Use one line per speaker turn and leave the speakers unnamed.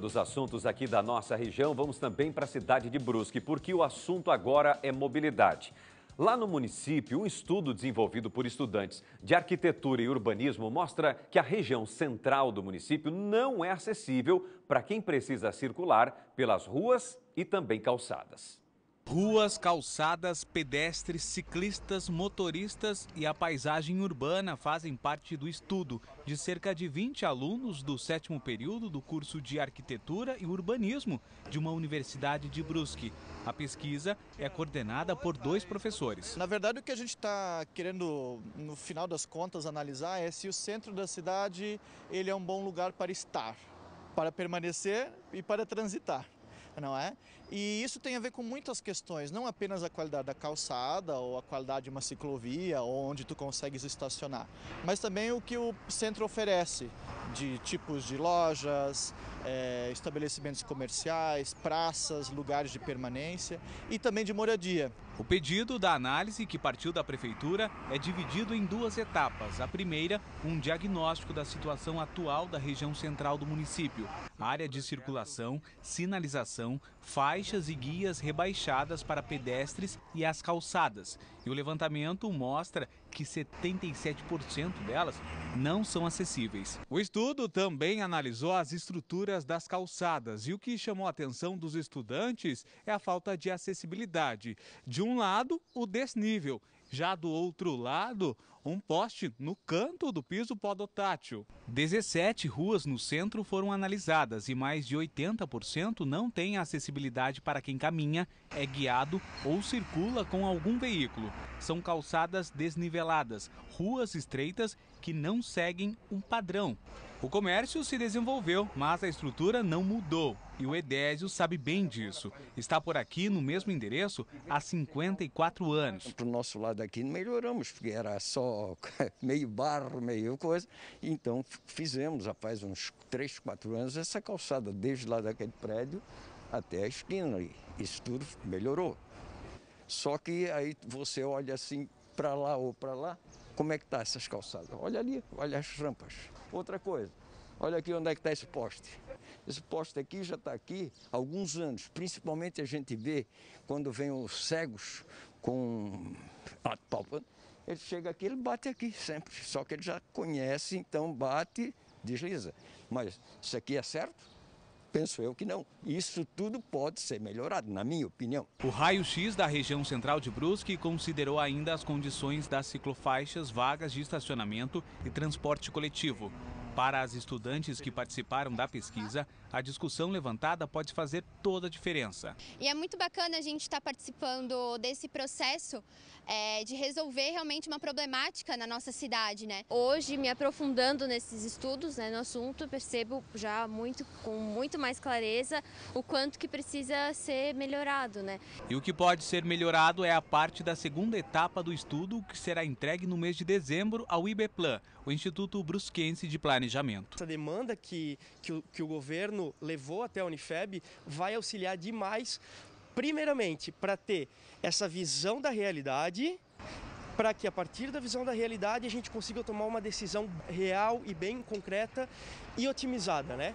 Dos assuntos aqui da nossa região, vamos também para a cidade de Brusque, porque o assunto agora é mobilidade. Lá no município, um estudo desenvolvido por estudantes de arquitetura e urbanismo mostra que a região central do município não é acessível para quem precisa circular pelas ruas e também calçadas.
Ruas, calçadas, pedestres, ciclistas, motoristas e a paisagem urbana fazem parte do estudo de cerca de 20 alunos do sétimo período do curso de Arquitetura e Urbanismo de uma universidade de Brusque. A pesquisa é coordenada por dois professores.
Na verdade, o que a gente está querendo, no final das contas, analisar é se o centro da cidade ele é um bom lugar para estar, para permanecer e para transitar não é? E isso tem a ver com muitas questões, não apenas a qualidade da calçada ou a qualidade de uma ciclovia onde tu consegues estacionar, mas também o que o centro oferece de tipos de lojas, é, estabelecimentos comerciais, praças, lugares de permanência e também de moradia.
O pedido da análise que partiu da Prefeitura é dividido em duas etapas. A primeira, um diagnóstico da situação atual da região central do município. Área de circulação, sinalização, faixas e guias rebaixadas para pedestres e as calçadas. E o levantamento mostra que 77% delas não são acessíveis. O estudo também analisou as estruturas das calçadas e o que chamou a atenção dos estudantes é a falta de acessibilidade. De um lado, o desnível, já do outro lado, um poste no canto do piso podotátil. 17 ruas no centro foram analisadas e mais de 80% não têm acessibilidade para quem caminha, é guiado ou circula com algum veículo. São calçadas desniveladas, ruas estreitas que não seguem um padrão. O comércio se desenvolveu, mas a estrutura não mudou. E o Edésio sabe bem disso. Está por aqui no mesmo endereço há 54 anos.
Para o nosso lado aqui melhoramos, porque era só meio barro, meio coisa. Então fizemos, faz uns 3, 4 anos, essa calçada desde lá daquele prédio até a esquina. Isso tudo melhorou. Só que aí você olha assim para lá ou para lá, como é que tá essas calçadas? Olha ali, olha as rampas. Outra coisa, olha aqui onde é que está esse poste. Esse poste aqui já está aqui há alguns anos. Principalmente a gente vê quando vem os cegos com a palpa. Ele chega aqui, ele bate aqui sempre. Só que ele já conhece, então bate, desliza. Mas isso aqui é certo? Penso eu que não. Isso tudo pode ser melhorado, na minha opinião.
O raio-x da região central de Brusque considerou ainda as condições das ciclofaixas, vagas de estacionamento e transporte coletivo. Para as estudantes que participaram da pesquisa, a discussão levantada pode fazer toda a diferença.
E é muito bacana a gente estar participando desse processo é, de resolver realmente uma problemática na nossa cidade, né?
Hoje, me aprofundando nesses estudos, né, no assunto, percebo já muito, com muito mais clareza o quanto que precisa ser melhorado, né?
E o que pode ser melhorado é a parte da segunda etapa do estudo que será entregue no mês de dezembro ao IBPLAN, o Instituto Brusquense de Planejamento.
Essa demanda que, que, que o governo levou até a Unifeb vai auxiliar demais, primeiramente, para ter essa visão da realidade, para que a partir da visão da realidade a gente consiga tomar uma decisão real e bem concreta e otimizada, né?